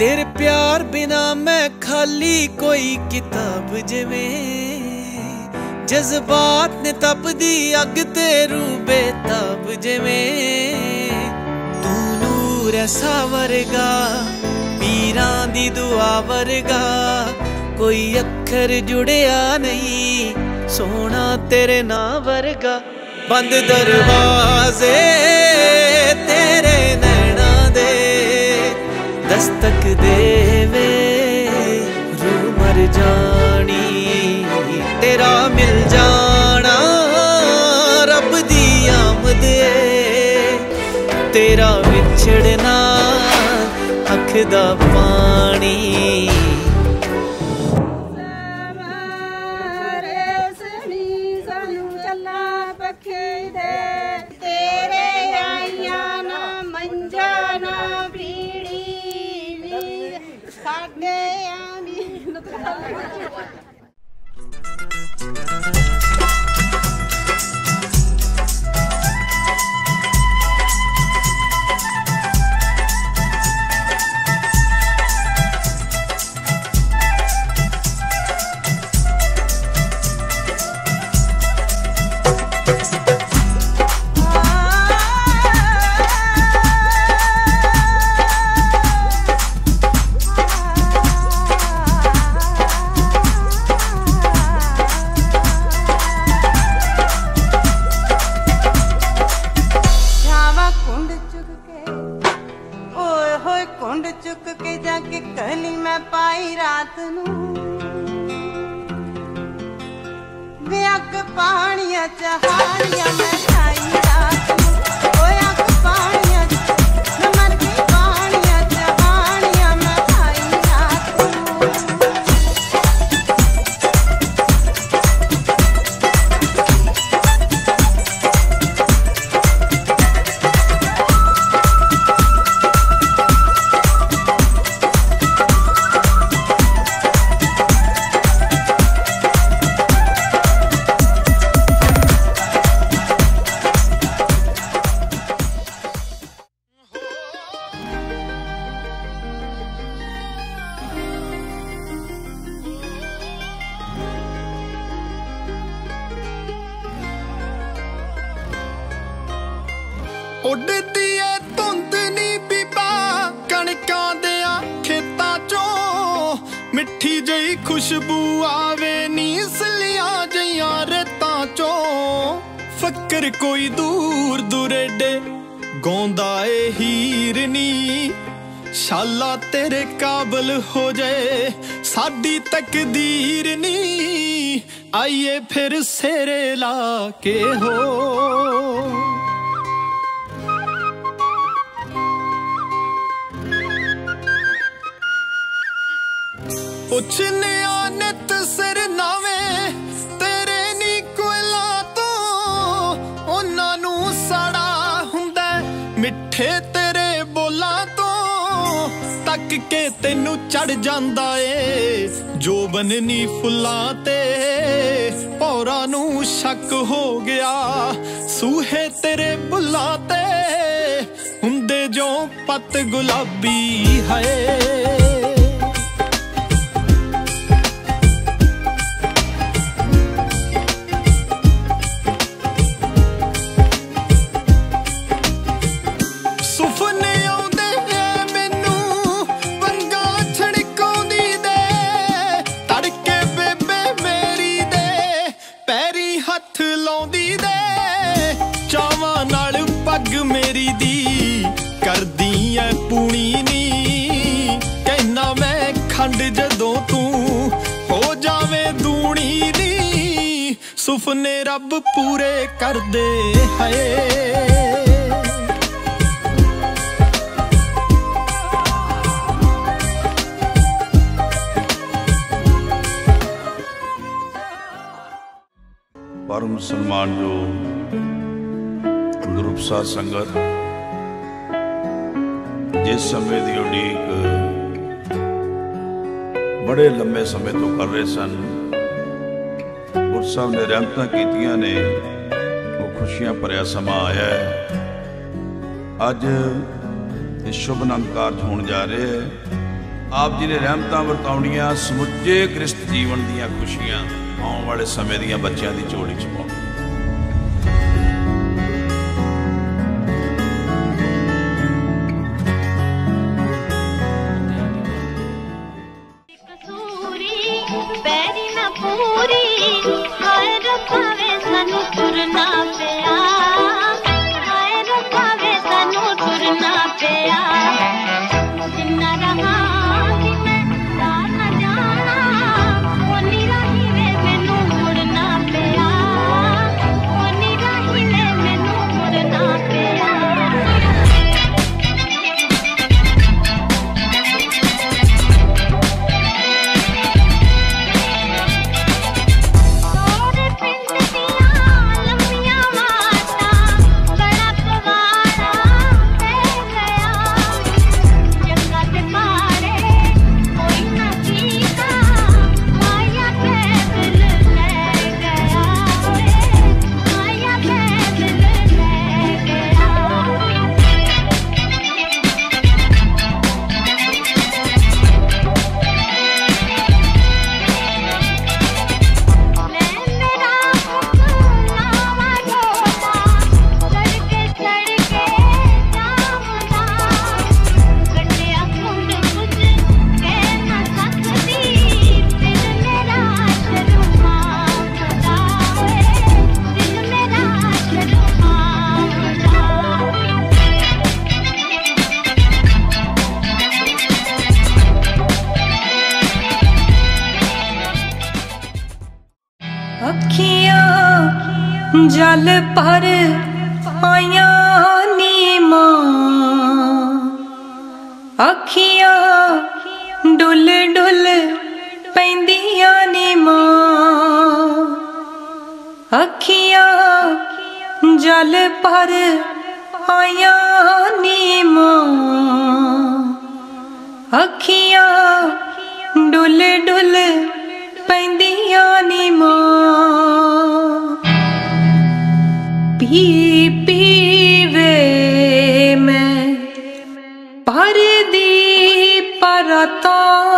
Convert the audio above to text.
ਤੇਰੇ ਪਿਆਰ ਬਿਨਾ ਮੈਂ ਖਾਲੀ ਕੋਈ ਕਿਤਾਬ ਜਿਵੇਂ ਜਜ਼ਬਾਤ ਨੇ ਤਪਦੀ ਅੱਗ ਤੇ ਰੂ ਬੇਤਾਬ ਜਿਵੇਂ ਤੂੰ ਨੂਰ ਐਸਾ ਵਰਗਾ, ਪੀਰਾਂ ਦੀ ਦੁਆ ਵਰਗਾ, ਕੋਈ ਅੱਖਰ ਜੁੜਿਆ ਨਹੀਂ, ਸੋਹਣਾ ਤੇਰੇ ਨਾਂ ਵਰਗਾ। ਬੰਦ ਦਰਵਾਜ਼ੇ ਤੇਰਾ ਵਿਛੜਨਾ, ਅੱਖ ਦਾ ਪਾਣੀ। ਸਾਨੂੰ ਚੱਲਾ ਦੇ ਤੇਰੇ ਆਈਆਂ ਨਾ ਮੰਜਾ ਨਾ ਸਾਡੇ ਆਂ ਵੀ ਕੁੰਡ ਚੁੱਕ ਕੇ, ਓਏ ਹੋਏ ਕੁੰਡ ਚੁੱਕ ਕੇ ਜਾ ਕੇ ਕਲੀ ਮੈਂ ਪਾਈ ਰਾਤ ਨੂੰ। ਵੇ ਅੱਗ ਪਾਣੀਆਂ ਚਹਾੜੀਆਂ ਮੈਂ ਖਾਈ ਰਾਤ ਉੱਡਦੀ ਏ, ਧੁੰਦ ਨੀ ਬੀਬਾ। ਕਣਕਾਂ ਦੇ ਖੇਤਾਂ ਚੋਂ ਮਿੱਠੀ ਜਈ ਖੁਸ਼ਬੂ ਆਵੇ ਨੀ ਸਲੀਆਂ ਜਈਆਂ ਰੇਤਾਂ ਚੋਂ। ਫੱਕਰ ਕੋਈ ਦੂਰ ਦੁਰੇਡੇ, ਗਾਉਂਦਾ ਏ ਹੀਰ ਨੀ। ਸ਼ਾਲਾ ਤੇਰੇ ਕਾਬਲ ਹੋ ਜਾਏ ਸਾਡੀ ਤਕਦੀਰ ਨੀ। ਆਈਏ ਫਿਰ ਸੇਰੇ ਲਾ ਕੇ ਹੋ। ਪੁੱਛਨਿਆ ਨਿਤ ਸਿਰ ਤੇਰੇ ਨੀ ਕੋਇਲਾ ਤੋਂ ਉਹਨਾਂ ਨੂੰ ਸੜਾ ਹੁੰਦਾ ਮਿੱਠੇ ਤੇਰੇ ਬੋਲਾਂ ਤੋਂ ਤੱਕ ਕੇ ਤੈਨੂੰ ਚੜ ਜਾਂਦਾ ਏ। ਜੋ ਬਨਨੀ ਫੁੱਲਾਂ ਤੇ ਪੌਰਾਂ ਨੂੰ ਸ਼ੱਕ ਹੋ ਗਿਆ, ਸੂਹੇ ਤੇਰੇ ਬੁੱਲਾਂ ਤੇ ਹੁੰਦੇ ਜੋ ਪਤ ਗੁਲਾਬੀ ਹੈ ਐ ਪੂਣੀ ਨੀ। ਕਹਿਣਾ ਮੈਂ ਖੰਡ ਜਦੋਂ ਤੂੰ ਹੋ ਜਾਵੇਂ ਦੂਣੀ ਨੀ ਸੁਪਨੇ ਰੱਬ ਪੂਰੇ ਕਰਦੇ ਹਏ। ਪਰਮ ਸਨਮਾਨਯੋਗ ਗੁਰੂ ਸਾਧ ਸੰਗਤ ਜਿਸ ਸਮੇਂ ਦੀ ਉਡੀਕ ਬੜੇ ਲੰਮੇ ਸਮੇਂ ਤੋਂ ਕਰ ਰਹੇ ਸਨ ਗੁਰਸਾਹਿਬ ਨੇ ਰਹਿਮਤਾਂ ਕੀਤੀਆਂ ਨੇ, ਉਹ ਖੁਸ਼ੀਆਂ ਭਰਿਆ ਸਮਾਂ ਆਇਆ ਹੈ। ਅੱਜ ਇਹ ਸ਼ੁਭ ਨਾਮ ਕਾਰਜ ਹੋਣ ਜਾ ਰਹੇ ਹੈ। ਆਪ ਜੀ ਨੇ ਰਹਿਮਤਾਂ ਵਰਤਾਉਣੀਆਂ ਸਮੁੱਚੇ ਕ੍ਰਿਸ਼ਤ ਜੀਵਨ ਦੀਆਂ ਖੁਸ਼ੀਆਂ ਆਉਣ ਵਾਲੇ ਸਮੇਂ ਦੀਆਂ ਬੱਚਿਆਂ ਦੀ ਝੋਲੀ ਚ ਪਾਉਣੀਆਂ। हर ਜਲ ਪਰ ਆਇਆ ਨੀਮਾ। ਅੱਖੀਆਂ ਡੁੱਲ ਡੁੱਲ ਪੈਂਦੀਆਂ ਨੇ ਮਾਂ ਅੱਖੀਆਂ ਜਲ ਪਰ ਆਇਆ ਨੀ ਮਾਂ ਅੱਖੀਆਂ ਡੁੱਲ ਡੁੱਲ ਪੈਂਦੀਆਂ ਨੇ ਮਾਂ पीवे मैं। पिवे परता